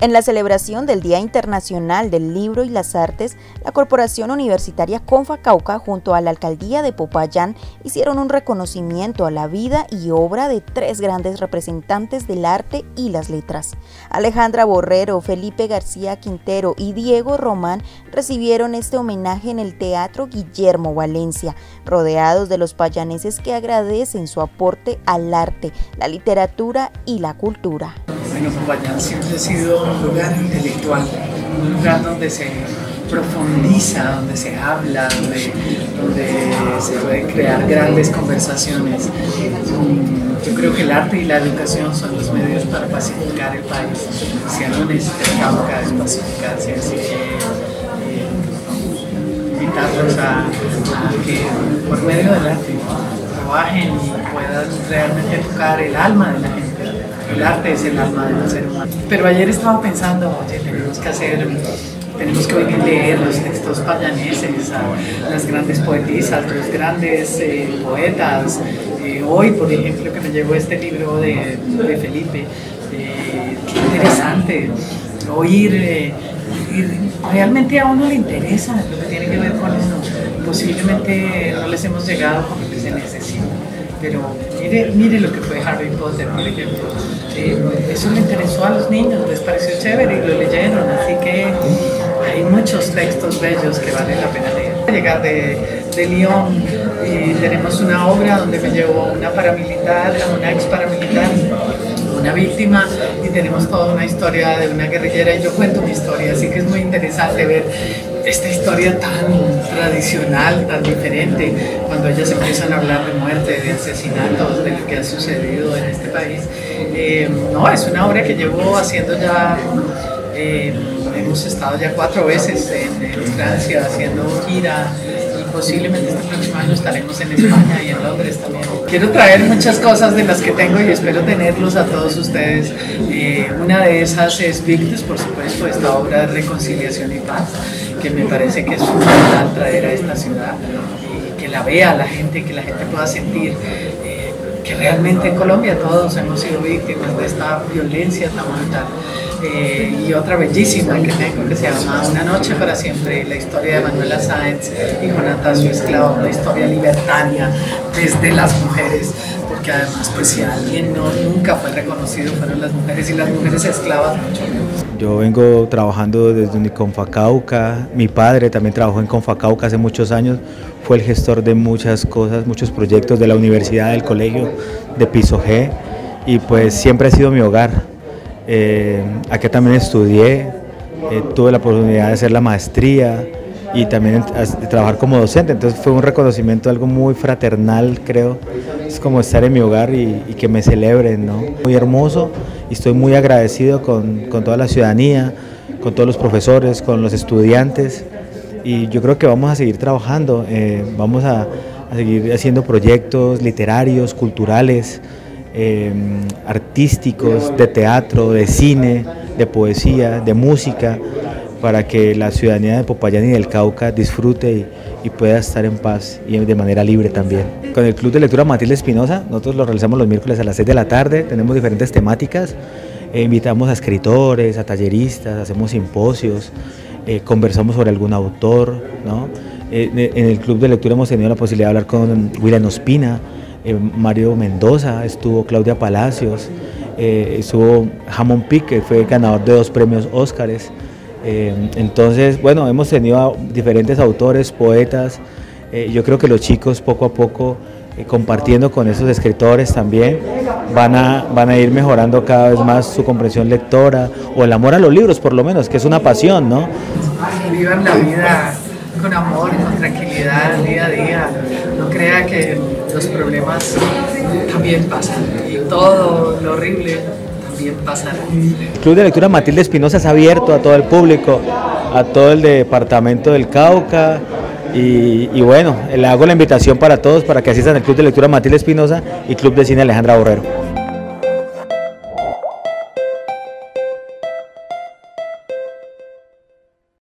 En la celebración del Día Internacional del Libro y las Artes, la Corporación Universitaria Confa Cauca junto a la Alcaldía de Popayán hicieron un reconocimiento a la vida y obra de tres grandes representantes del arte y las letras. Alejandra Borrero, Felipe García Quintero y Diego Román recibieron este homenaje en el Teatro Guillermo Valencia, rodeados de los payaneses que agradecen su aporte al arte, la literatura y la cultura. Bueno, Popayán siempre ha sido un lugar intelectual, un lugar donde se profundiza, donde se habla, donde, se pueden crear grandes conversaciones. Yo creo que el arte y la educación son los medios para pacificar el país. Si algo necesita el Cauca es pacificarse, así que eh, invitarlos a, a que por medio del arte trabajen y puedan realmente tocar el alma de la gente el arte es el alma del ser humano. Pero ayer estaba pensando, oye, tenemos que hacer tenemos que hoy leer los textos payaneses, a las grandes poetisas, los grandes eh, poetas. Eh, hoy, por ejemplo, que me llegó este libro de, de Felipe, eh, qué interesante oír, realmente a uno le interesa lo que tiene que ver con eso. Posiblemente no les hemos llegado con se necesita pero mire, mire lo que fue Harry Potter, por ejemplo. Eh, eso le interesó a los niños, les pareció chévere y lo leyeron, así que hay muchos textos bellos que vale la pena leer. Llegar de, de Lyon y tenemos una obra donde me llevó una paramilitar, una ex paramilitar una víctima y tenemos toda una historia de una guerrillera y yo cuento mi historia, así que es muy interesante ver esta historia tan tradicional, tan diferente, cuando ellas empiezan a hablar de muerte, de asesinatos, de lo que ha sucedido en este país. Eh, no, es una obra que llevo haciendo ya, eh, hemos estado ya cuatro veces en, Francia haciendo gira posiblemente este próximo año estaremos en España y en Londres también. Quiero traer muchas cosas de las que tengo y espero tenerlos a todos ustedes. Eh, una de esas es Victus, por supuesto, esta obra de reconciliación y paz, que me parece que es fundamental traer a esta ciudad y que la vea la gente, que la gente pueda sentir eh, que realmente en Colombia todos hemos sido víctimas de esta violencia tan brutal. Eh, y otra bellísima que tengo que se llama Una noche para siempre, la historia de Manuela Sáenz y Antasio Esclavo, una historia libertaria desde las mujeres, porque además pues si alguien no, nunca fue reconocido fueron las mujeres y las mujeres esclavas mucho Yo vengo trabajando desde Confacauca, mi padre también trabajó en Confacauca hace muchos años, fue el gestor de muchas cosas, muchos proyectos de la universidad, del colegio, de Piso G, y pues siempre ha sido mi hogar. Eh, aquí también estudié, eh, tuve la oportunidad de hacer la maestría y también trabajar como docente, entonces fue un reconocimiento, algo muy fraternal creo, es como estar en mi hogar y, que me celebren, ¿no? Muy hermoso y estoy muy agradecido con, con toda la ciudadanía, con todos los profesores, con los estudiantes. Y yo creo que vamos a seguir trabajando, eh, vamos a, a seguir haciendo proyectos literarios, culturales, Em, artísticos, de teatro, de cine, de poesía, de música, para que la ciudadanía de Popayán y del Cauca disfrute y, pueda estar en paz y de manera libre también. Con el Club de Lectura Matilde Espinosa, nosotros lo realizamos los miércoles a las 6 de la tarde, tenemos diferentes temáticas, eh, invitamos a escritores, a talleristas, hacemos simposios, eh, conversamos sobre algún autor, ¿no? Eh, en el Club de Lectura hemos tenido la posibilidad de hablar con William Ospina, eh, Mario Mendoza, estuvo Claudia Palacios, eh, estuvo Hamon Pick, que fue ganador de dos premios Óscares. Eh, entonces, bueno, hemos tenido diferentes autores, poetas. yo creo que los chicos poco a poco, compartiendo con esos escritores también, van a, van a ir mejorando cada vez más su comprensión lectora o el amor a los libros, por lo menos, que es una pasión, ¿no? Vivan la vida con amor, con tranquilidad, día a día. No crea que los problemas también pasan y todo lo horrible también pasa. Club de Lectura Matilde Espinosa es abierto a todo el público, a todo el departamento del Cauca. Y, y bueno, le hago la invitación para todos para que asistan al Club de Lectura Matilde Espinosa y Club de Cine Alejandra Borrero.